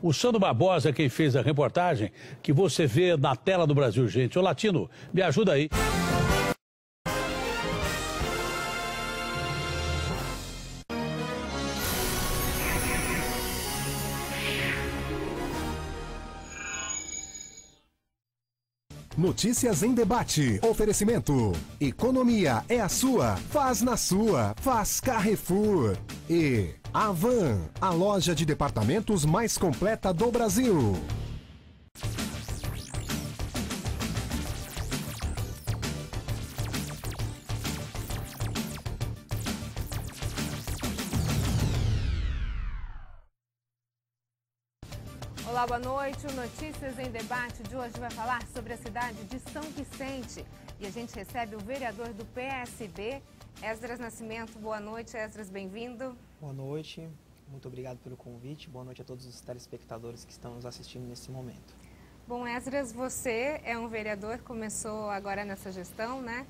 O Sandro Barbosa é quem fez a reportagem que você vê na tela do Brasil, gente. Ô Latino, me ajuda aí. Notícias em debate. Oferecimento. Economia é a sua. Faz na sua. Faz Carrefour. E Avan, a loja de departamentos mais completa do Brasil. Olá, boa noite. O Notícias em Debate de hoje vai falar sobre a cidade de São Vicente. E a gente recebe o vereador do PSB, Esdras Nascimento. Boa noite, Esdras, bem-vindo. Boa noite, muito obrigado pelo convite. Boa noite a todos os telespectadores que estão nos assistindo nesse momento. Bom, Esdras, você é um vereador, começou agora nessa gestão, né?